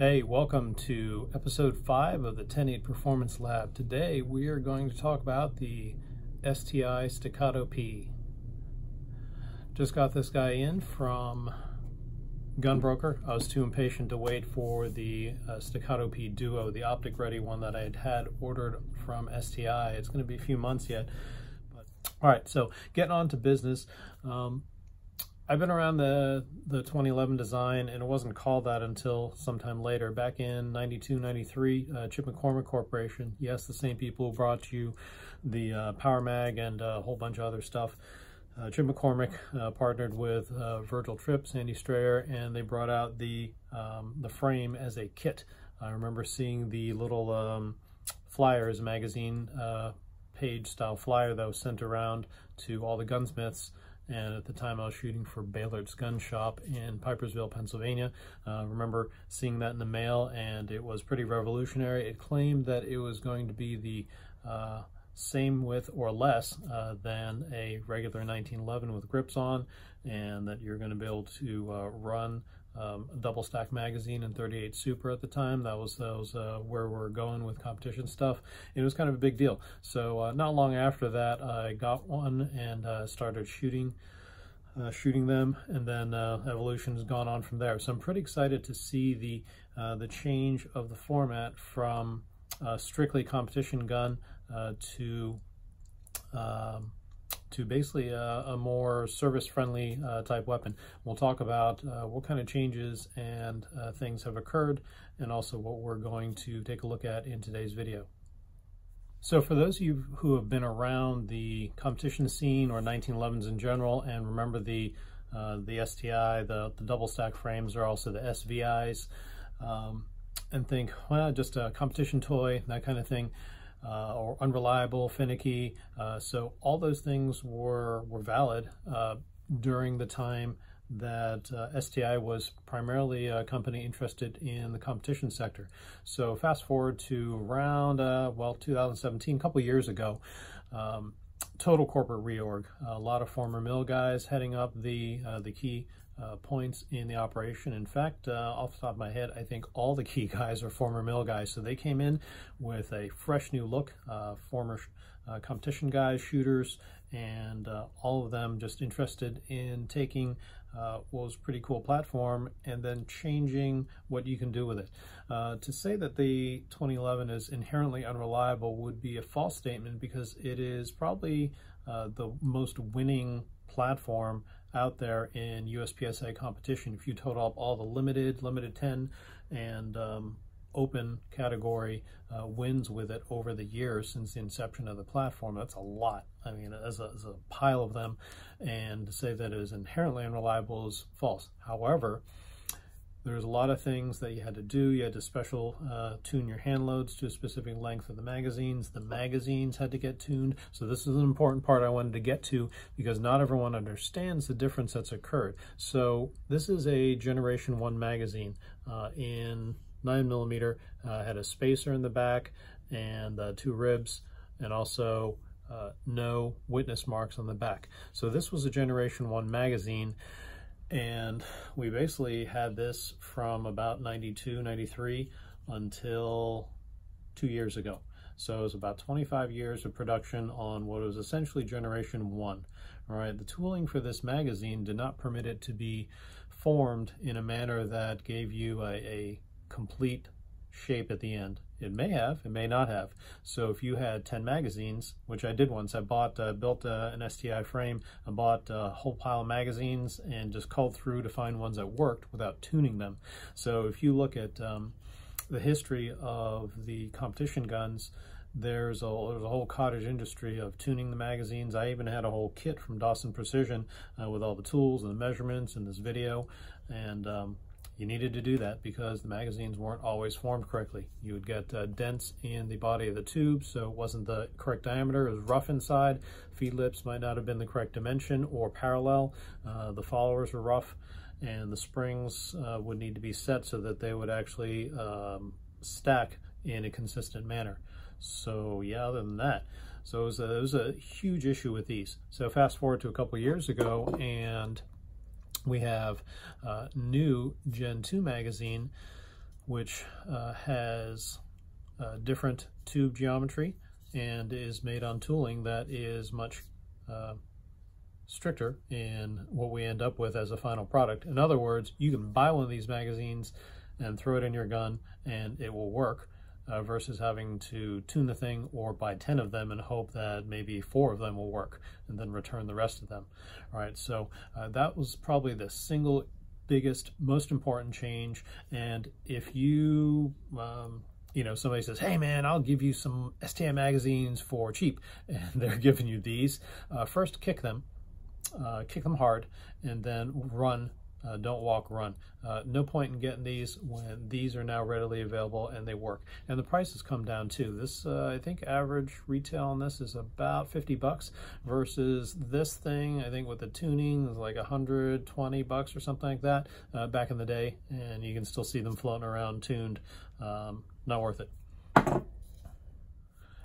Hey, welcome to episode 5 of the 10-8 Performance Lab. Today we are going to talk about the STI Staccato P. Just got this guy in from Gunbroker. I was too impatient to wait for the uh, Staccato P Duo, the optic ready one that I had had ordered from STI. It's going to be a few months yet. But, all right, so getting on to business. Um, I've been around the, the 2011 design and it wasn't called that until sometime later. Back in 92, 93, uh, Chip McCormick Corporation, yes, the same people who brought you the uh, Power Mag and a whole bunch of other stuff. Uh, Chip McCormick uh, partnered with uh, Virgil Tripp, Sandy Strayer, and they brought out the, um, the frame as a kit. I remember seeing the little um, flyers magazine uh, page style flyer that was sent around to all the gunsmiths and at the time I was shooting for Baylor's Gun Shop in Pipersville, Pennsylvania. Uh, remember seeing that in the mail, and it was pretty revolutionary. It claimed that it was going to be the uh, same width or less uh, than a regular 1911 with grips on, and that you're going to be able to uh, run um, double stack magazine and 38 Super at the time. That was, was uh, where we are going with competition stuff. It was kind of a big deal. So uh, not long after that, I got one and uh, started shooting. Uh, shooting them and then uh, evolution has gone on from there so i'm pretty excited to see the uh, the change of the format from strictly competition gun to um, to basically a, a more service-friendly uh, type weapon. We'll talk about uh, what kind of changes and uh, things have occurred and also what we're going to take a look at in today's video. So for those of you who have been around the competition scene or 1911s in general and remember the uh, the STI, the, the double stack frames are also the SVIs um, and think, well, just a competition toy, that kind of thing uh, or unreliable, finicky. Uh, so all those things were, were valid uh, during the time that uh, STI was primarily a company interested in the competition sector. So fast forward to around, uh, well, 2017, a couple years ago, um, total corporate reorg. A lot of former mill guys heading up the uh, the key uh, points in the operation. In fact, uh, off the top of my head, I think all the key guys are former mill guys. So they came in with a fresh new look, uh, former uh, competition guys, shooters, and uh, all of them just interested in taking what was pretty cool platform and then changing what you can do with it. to say that the 2011 is inherently unreliable would be a false statement because it is probably the most winning platform out there in USPSA competition. If you total up all the limited, limited 10, and um, open category uh, wins with it over the years since the inception of the platform, that's a lot. I mean, as a, as a pile of them, and to say that it is inherently unreliable is false. However, there's a lot of things that you had to do. You had to special uh, tune your hand loads to a specific length of the magazines. The magazines had to get tuned. So this is an important part I wanted to get to because not everyone understands the difference that's occurred. So this is a Generation 1 magazine uh, in 9 millimeter. Uh, had a spacer in the back and uh, two ribs and also uh, no witness marks on the back. So this was a Generation 1 magazine. And we basically had this from about 92, 93 until two years ago. So it was about 25 years of production on what was essentially generation one. All right, the tooling for this magazine did not permit it to be formed in a manner that gave you a, a complete shape at the end. It may have, it may not have. So if you had 10 magazines, which I did once, I bought, uh, built uh, an STI frame, I bought a whole pile of magazines and just culled through to find ones that worked without tuning them. So if you look at um, the history of the competition guns, there's a, there's a whole cottage industry of tuning the magazines. I even had a whole kit from Dawson Precision uh, with all the tools and the measurements and this video. And um, you needed to do that because the magazines weren't always formed correctly. You would get uh, dents in the body of the tube, so it wasn't the correct diameter. It was rough inside. Feed lips might not have been the correct dimension or parallel. Uh, the followers were rough, and the springs uh, would need to be set so that they would actually um, stack in a consistent manner. So yeah, other than that, so it was, a, it was a huge issue with these. So fast forward to a couple years ago, and we have uh, new Gen 2 magazine which uh, has uh, different tube geometry and is made on tooling that is much uh, stricter in what we end up with as a final product. In other words, you can buy one of these magazines and throw it in your gun and it will work uh, versus having to tune the thing or buy 10 of them and hope that maybe four of them will work and then return the rest of them. All right, so uh, that was probably the single biggest, most important change. And if you, um, you know, somebody says, hey man, I'll give you some STI magazines for cheap, and they're giving you these, uh, first kick them, uh, kick them hard, and then run uh, don't walk, run. Uh, no point in getting these when these are now readily available and they work. And the prices come down too. This, uh, I think, average retail on this is about 50 bucks versus this thing, I think with the tuning is like 120 bucks or something like that uh, back in the day. And you can still see them floating around tuned. Um, not worth it.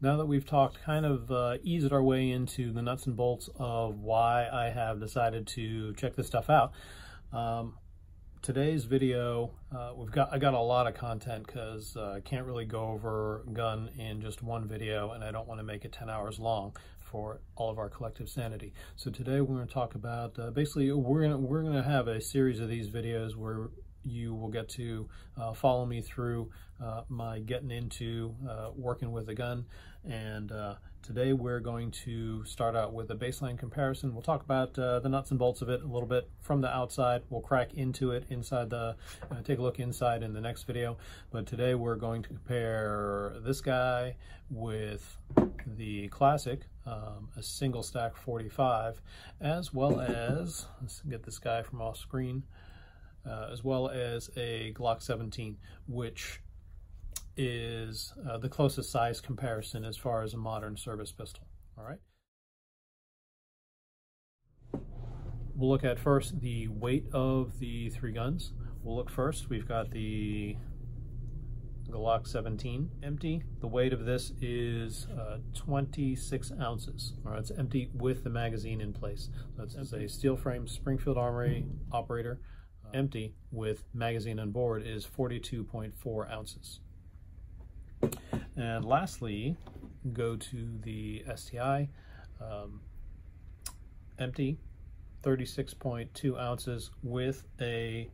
Now that we've talked, kind of uh, eased our way into the nuts and bolts of why I have decided to check this stuff out. Um, today's video, uh, we've got I got a lot of content because uh, I can't really go over gun in just one video, and I don't want to make it 10 hours long for all of our collective sanity. So today we're going to talk about uh, basically we're gonna we're gonna have a series of these videos where you will get to uh, follow me through uh, my getting into uh, working with a gun. And uh, today we're going to start out with a baseline comparison. We'll talk about uh, the nuts and bolts of it a little bit from the outside. We'll crack into it inside the, uh, take a look inside in the next video. But today we're going to compare this guy with the classic, um, a single stack 45, as well as, let's get this guy from off screen, uh, as well as a Glock 17, which is uh, the closest size comparison as far as a modern service pistol. All right. We'll look at first the weight of the three guns. We'll look first, we've got the Glock 17 empty. The weight of this is uh, 26 ounces. All right, it's empty with the magazine in place. So it's, a steel frame Springfield Armory operator empty with magazine on board is 42.4 ounces. And lastly, go to the STI, um, empty, 36.2 ounces with a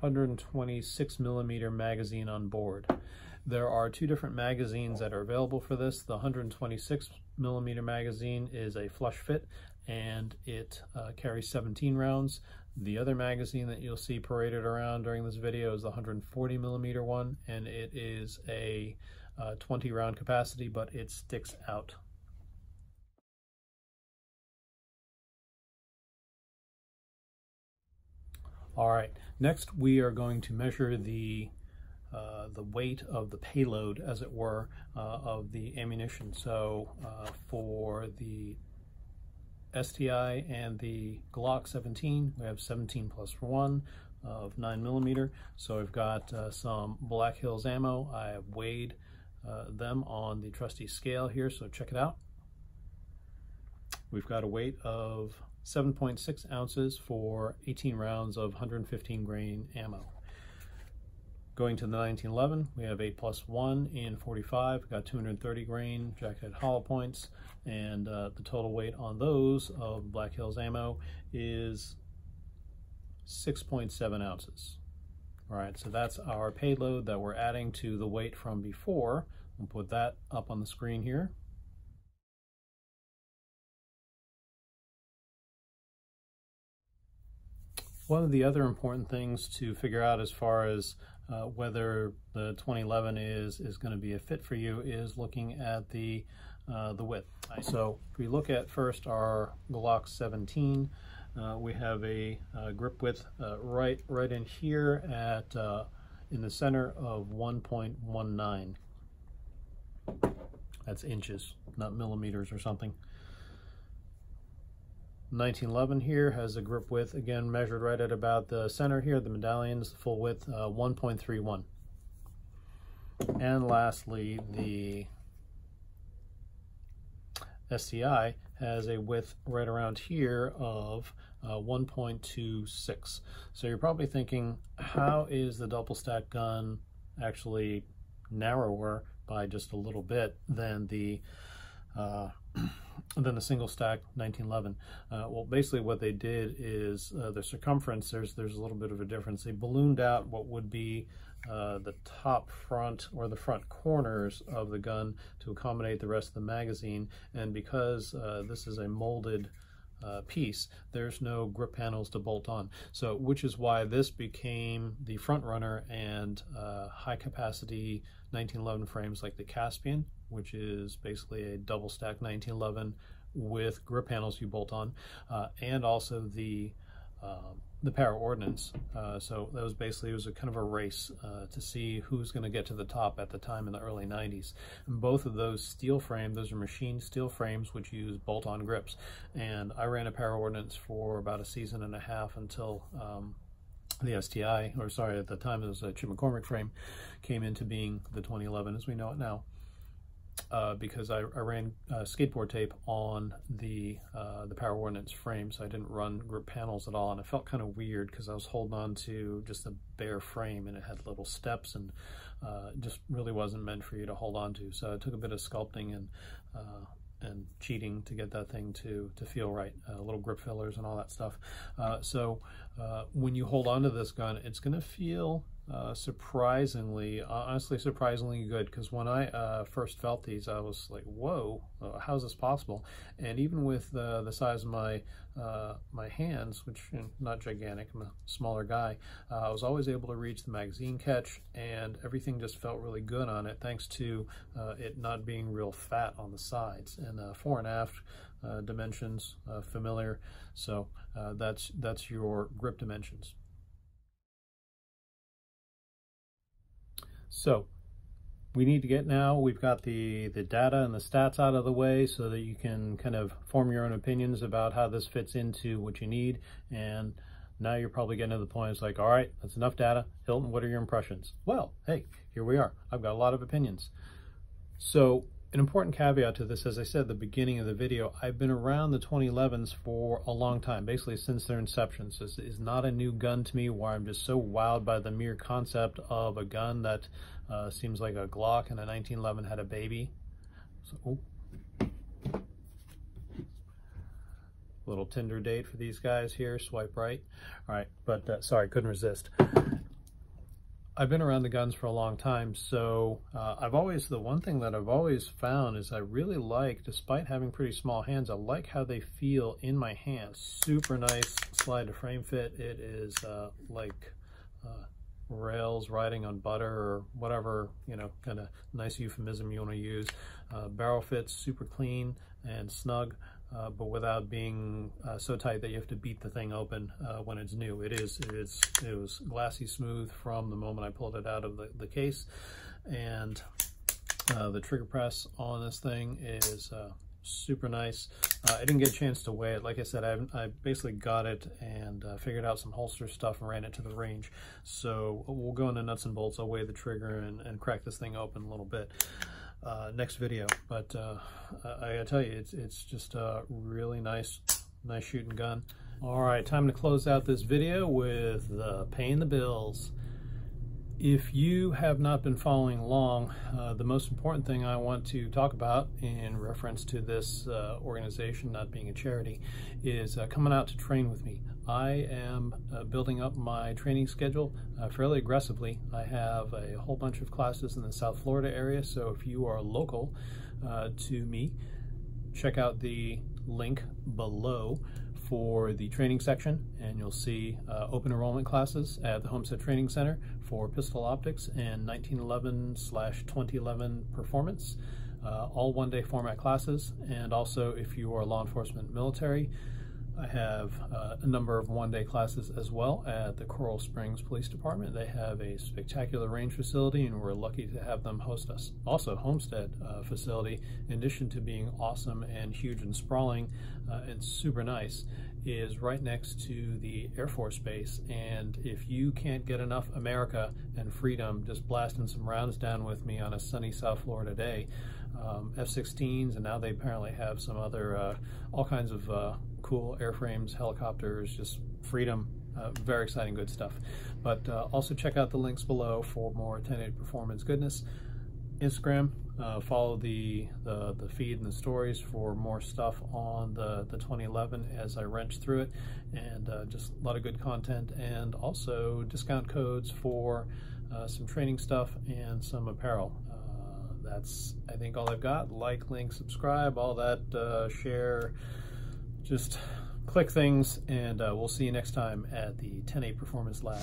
126 millimeter magazine on board. There are two different magazines that are available for this. The 126 millimeter magazine is a flush fit and it uh, carries 17 rounds. The other magazine that you'll see paraded around during this video is the 140 millimeter one, and it is a uh, 20 round capacity, but it sticks out. All right, next we are going to measure the uh, the weight of the payload, as it were, uh, of the ammunition. So uh, for the STI and the Glock 17. We have 17 plus 1 of 9 millimeter. So I've got uh, some Black Hills ammo. I have weighed uh, them on the trusty scale here, so check it out. We've got a weight of 7.6 ounces for 18 rounds of 115 grain ammo. Going to the 1911, we have 8 plus 1 in 45, got 230 grain jacketed hollow points, and uh, the total weight on those of Black Hills ammo is 6.7 ounces. All right, so that's our payload that we're adding to the weight from before. We'll put that up on the screen here. One of the other important things to figure out as far as uh, whether the 2011 is is going to be a fit for you is looking at the uh, the width. So if we look at first our Glock 17, uh, we have a uh, grip width uh, right right in here at uh, in the center of 1.19. That's inches, not millimeters or something. 1911 here has a grip width, again, measured right at about the center here, the medallions, full width, uh, 1.31. And lastly, the STI has a width right around here of uh, 1.26. So you're probably thinking, how is the double stack gun actually narrower by just a little bit than the uh, than the single stack 1911. Uh, well, basically what they did is uh, the circumference, there's, there's a little bit of a difference. They ballooned out what would be uh, the top front or the front corners of the gun to accommodate the rest of the magazine. And because uh, this is a molded uh, piece, there's no grip panels to bolt on. So, which is why this became the front runner and uh, high capacity 1911 frames like the Caspian, which is basically a double stack 1911 with grip panels you bolt on, uh, and also the um, the para ordnance. Uh, so that was basically it was a kind of a race uh, to see who's going to get to the top at the time in the early 90s. And both of those steel frame, those are machined steel frames which use bolt-on grips. And I ran a para ordnance for about a season and a half until um, the STI, or sorry, at the time it was a Chip McCormick frame, came into being the 2011 as we know it now uh, because I, I ran uh, skateboard tape on the uh, the para ordnance frame, so I didn't run grip panels at all, and it felt kind of weird because I was holding on to just a bare frame, and it had little steps, and uh, just really wasn't meant for you to hold on to. So it took a bit of sculpting and uh, and cheating to get that thing to to feel right, uh, little grip fillers and all that stuff. so when you hold on to this gun, it's going to feel uh, surprisingly, honestly, surprisingly good. Because when I uh, first felt these, I was like, "Whoa, uh, how is this possible?" And even with the size of my uh, my hands, which you know, not gigantic, I'm a smaller guy, uh, I was always able to reach the magazine catch, and everything just felt really good on it, thanks to it not being real fat on the sides and fore and aft. dimensions familiar, so that's that's your grip dimensions. So we need to get now, we've got the, the data and the stats out of the way so that you can kind of form your own opinions about how this fits into what you need. And now you're probably getting to the point, it's like, all right, that's enough data. Hilton, what are your impressions? Well, hey, here we are. I've got a lot of opinions. So an important caveat to this, as I said at the beginning of the video, I've been around the 2011s for a long time, basically since their inception. So this is not a new gun to me where I'm just so wowed by the mere concept of a gun that uh, seems like a Glock and a 1911 had a baby. So, oh. Little Tinder date for these guys here, swipe right. All right, but uh, sorry, couldn't resist. I've been around the guns for a long time, so uh, I've always, the one thing that I've always found is I really like, despite having pretty small hands, I like how they feel in my hands. Super nice slide to frame fit. It is uh, like uh, rails riding on butter or whatever, you know, kind of nice euphemism you want to use. Uh, barrel fits super clean and snug uh, but without being uh, so tight that you have to beat the thing open uh, when it's new. It is, it is, it was glassy smooth from the moment I pulled it out of the, the case. And uh, the trigger press on this thing is uh, super nice. Uh, I didn't get a chance to weigh it. Like I said, I, I basically got it and figured out some holster stuff and ran it to the range. So we'll go into nuts and bolts. I'll weigh the trigger and, and crack this thing open a little bit uh, next video. But uh, I gotta tell you, it's it's just a really nice, nice shooting gun. All right, time to close out this video with uh, paying the bills. If you have not been following along, uh, the most important thing I want to talk about in reference to this uh, organization not being a charity is uh, coming out to train with me. I am uh, building up my training schedule uh, fairly aggressively. I have a whole bunch of classes in the South Florida area, so if you are local uh, to me, check out the link below for the training section and you'll see uh, open enrollment classes at the Homestead Training Center for pistol optics and 1911 slash 2011 performance, uh, all one day format classes. And also if you are law enforcement military, I have uh, a number of one-day classes as well at the Coral Springs Police Department. They have a spectacular range facility, and we're lucky to have them host us. Also, Homestead uh, facility, in addition to being awesome and huge and sprawling uh, and super nice, is right next to the Air Force Base. And if you can't get enough America and freedom, just blasting some rounds down with me on a sunny South Florida day, um, F-16s, and now they apparently have some other, uh, all kinds of uh, cool airframes, helicopters, just freedom. Uh, very exciting, good stuff. But uh, also check out the links below for more 10-8 performance goodness. Instagram, uh, follow the, the, the feed and the stories for more stuff on the, the 2011 as I wrench through it, and uh, just a lot of good content, and also discount codes for uh, some training stuff and some apparel. Uh, that's I think all I've got. Like, link, subscribe, all that. Uh, share. Just click things, and uh, we'll see you next time at the 10-8 Performance Lab.